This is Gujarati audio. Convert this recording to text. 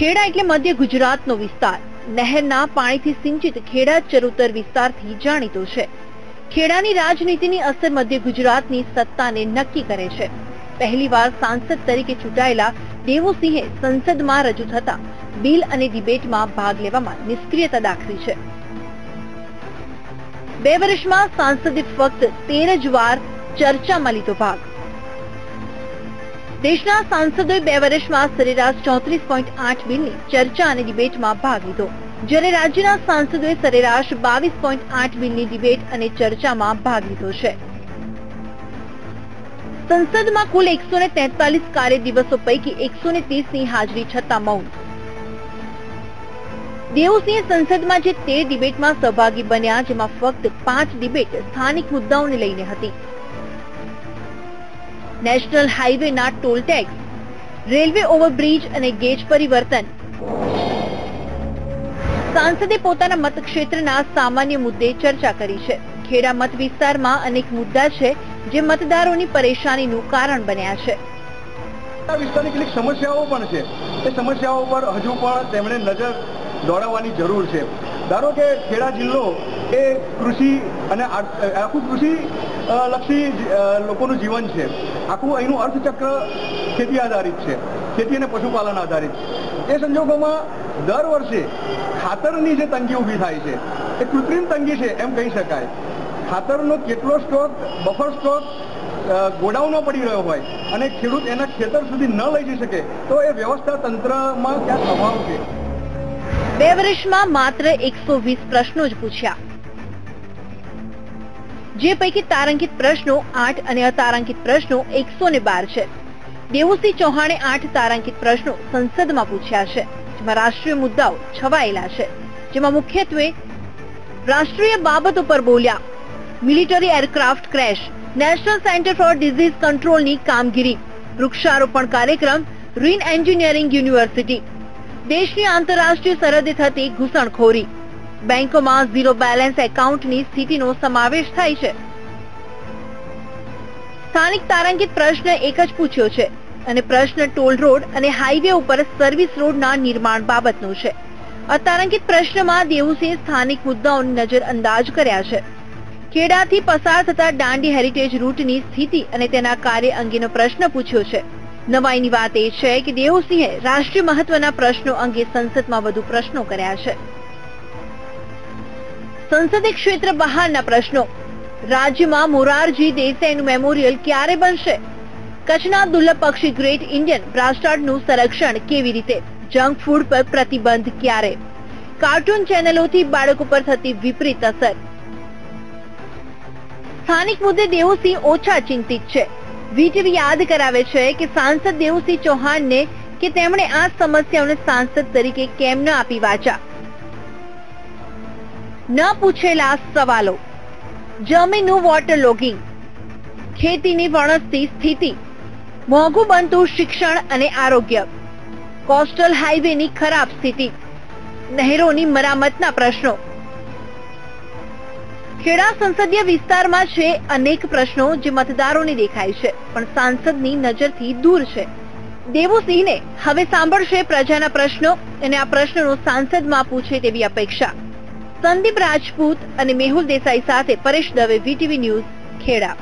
ખેડા એટલે મધ્ય ગુજરાતનો વિસ્તાર. નહેરના પાણીથી સિંચિત ખેડા ચરોતર વિસ્તારથી જાણીતો છે. ખેડાની રાજનીતિની અસર મધ્ય ગુજરાતની સત્તાને નક્કી કરે છે. પહેલીવાર સાંસદ તરીકે ચૂંટાયેલા દેવુસિંહે સંસદમાં રજૂ થતા બિલ અને ડિબેટમાં ભાગ લેવામાં નિષ્ક્રિયતા દાખવી છે. બે વર્ષમાં સાંસદે ફક્ત તેર જ વાર ચર્ચામાં લીધો ભાગ. દેશના સાંસદોએ બે વર્ષમાં સરેરાશ ચોત્રીસ પોઈન્ટ આઠ બિલની ચર્ચા અને ડિબેટમાં ભાગ લીધો, જ્યારે રાજ્યના સાંસદોએ સરેરાશ બાવીસ પોઈન્ટ આઠ બિલની ડિબેટ અને ચર્ચામાં ભાગ લીધો છે. સંસદમાં કુલ એકસો ને તેતાલીસ કાર્ય દિવસો પૈકી એકસો ને ની હાજરી છતાં મૌન. દેવુસિંહે સંસદમાં જે તેર ડિબેટમાં સહભાગી બન્યા, જેમાં ફક્ત પાંચ ડિબેટ સ્થાનિક મુદ્દાઓને લઈને હતી. નેશનલ હાઈવેના ટોલ ટેક્સ રેલવે ઓવરબ્રિજ અને ગેજ પરિવર્તન. સાંસદે પોતાના મતક્ષેત્રના સામાન્ય મુદ્દે ચર્ચા કરી છે. ખેડા મત વિસ્તારમાં અનેક મુદ્દા છે જે મતદારોની પરેશાનીનું કારણ બન્યા છે. વિસ્તારની કેટલીક સમસ્યાઓ પણ છે. એ સમસ્યાઓ પર હજુ પણ તેમણે નજર દોડાવવાની જરૂર છે. ધારો કે ખેડા જિલ્લો એ કૃષિ અને આખું કૃષિ લક્ષી લોકોનું જીવન છે. આખું અહીંનું અર્થચક્ર ખેતી આધારિત છે. ખેતી અને પશુપાલન આધારિત એ સંજોગોમાં દર વર્ષે ખાતરની જે તંગી ઊભી થાય છે, એ કૃત્રિમ તંગી છે એમ કહી શકાય. ખાતરનો કેટલો સ્ટોક, બફર સ્ટોક ગોડાઉનો પડી રહ્યો હોય અને ખેડૂત એના ખેતર સુધી ન લઈ જઈ શકે, તો એ વ્યવસ્થા તંત્રમાં ક્યાંક અભાવ છે? બે વર્ષમાં માત્ર એકસો વીસ પ્રશ્નો જ પૂછ્યા. જે પૈકી તારાંકિત પ્રશ્નો આઠ અને અતારાંકિત પ્રશ્નો એકસો ને બાર છે. દેવુસિંહ ચૌહાણે આઠ તારાંકિત પ્રશ્નો સંસદમાં પૂછ્યા છે, જેમાં રાષ્ટ્રીય મુદ્દાઓ છવાયેલા છે. જેમાં મુખ્યત્વે રાષ્ટ્રીય બાબત ઉપર બોલ્યા. Military aircraft crash national centre for disease કંટ્રોલની કામગીરી, વૃક્ષારોપણ કાર્યક્રમ રીન એન્જિનિયરિંગ યુનિવર્સિટી દેશની આંતરરાષ્ટ્રીય સરહદે થતી ઘૂસણખોરી બેંકોમાં ઝીરો બેલેન્સ એકાઉન્ટની સ્થિતિનો સમાવેશ થાય છે. સ્થાનિક તારાંકિત પ્રશ્ન એક જ પૂછ્યો છે અને પ્રશ્ન ટોલ રોડ અને હાઈવે ઉપર સર્વિસ રોડના નિર્માણ બાબતનો છે. અતારાંકિત પ્રશ્નમાં દેવુસિંહ સ્થાનિક મુદ્દાઓની નજર અંદાજ કર્યા છે. ખેડાથી પસાર થતા દાંડી હેરિટેજ રૂટની સ્થિતિ અને તેના કાર્ય અંગેનો પ્રશ્ન પૂછ્યો છે. નવાઈની વાત એ છે કે દેવુસિંહે રાષ્ટ્રીય મહત્વના પ્રશ્નો અંગે સંસદમાં વધુ પ્રશ્નો કર્યા છે. સંસદીય ક્ષેત્ર બહારના પ્રશ્નો. રાજ્યમાં મોરારજી દેસાઈનું મેમોરિયલ ક્યારે બનશે? કચ્છના દુર્લભ પક્ષી ગ્રેટ ઇન્ડિયન બ્રાસ્ટાર્ડનું સંરક્ષણ કેવી રીતે? જંક ફૂડ પર પ્રતિબંધ ક્યારે? કાર્ટૂન ચેનલોથી બાળકો પર થતી વિપરીત અસર. સ્થાનિક મુદ્દે દેવુસિંહ ઓછા ચિંતિત છે. વીટીવી યાદ કરાવે છે કે સાંસદ દેવુસિંહ ચૌહાણને કે તેમણે આ સમસ્યાઓને સાંસદ તરીકે કેમ ન આપી વાચા? ન પૂછેલા સવાલો. જમીનનું વોટર લોગિંગ ખેતીની વણસતી સ્થિતિ, મોંઘું બનતું શિક્ષણ અને આરોગ્ય કોસ્ટલ હાઈવેની ખરાબ સ્થિતિ, નહેરોની મરામતના પ્રશ્નો. ખેડા સંસદીય વિસ્તારમાં છે અનેક પ્રશ્નો જે મતદારોને દેખાય છે, પણ સાંસદની નજરથી દૂર છે. દેવુસિંહને હવે સાંભળશે પ્રજાના પ્રશ્નો, અને આ પ્રશ્નોનો સાંસદમાં પૂછે તેવી અપેક્ષા. સંદીપ રાજપૂત અને મેહુલ દેસાઈ સાથે પરેશ દવે વીટીવી ન્યૂઝ ખેડા.